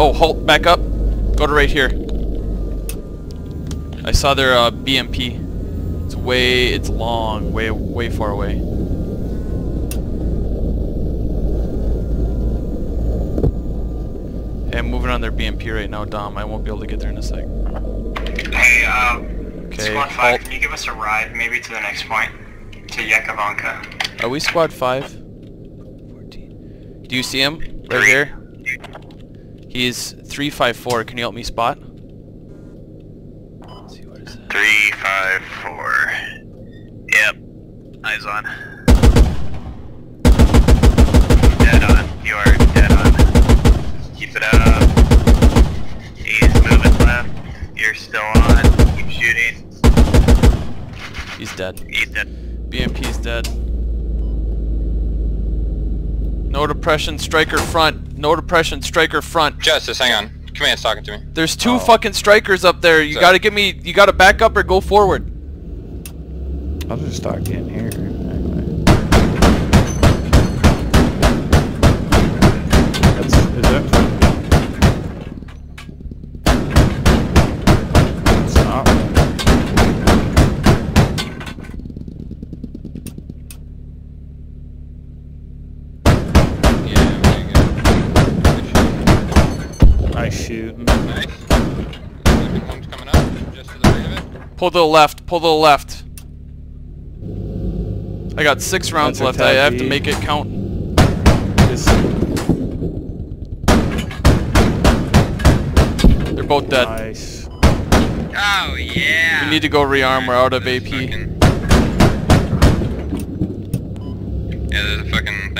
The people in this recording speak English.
Oh, halt, back up. Go to right here. I saw their uh, BMP. It's way, it's long, way, way far away. Hey, I'm moving on their BMP right now, Dom. I won't be able to get there in a sec. Hey, uh, Okay, Squad 5, halt. can you give us a ride, maybe to the next point? To Yekovanka. Are we squad 5? 14. Do you see him? Right here? He's 354. Can you help me spot? Let's see, what is that? Three, five, four. Yep. Eyes on. Dead on. You are dead on. Keep it up. He's moving left. You're still on. Keep shooting. He's dead. He's dead. BMP's dead. No depression, Stryker front. No depression, Stryker front. Justice, hang on. Command's talking to me. There's two Oh. fucking Strykers up there. You So- gotta get me. You gotta back up or go forward. I'll just start getting here. Anyway. That's, is that? Stop. Yeah, very good. Nice shooting. Nice. One's coming up, just to the right of it. Pull to the left. Pull to the left. I got six rounds That's left. I have to make it count. This, They're both dead. nice. Oh, yeah. We need to go rearm. We're out of There's AP. fucking- Yeah, there's a fucking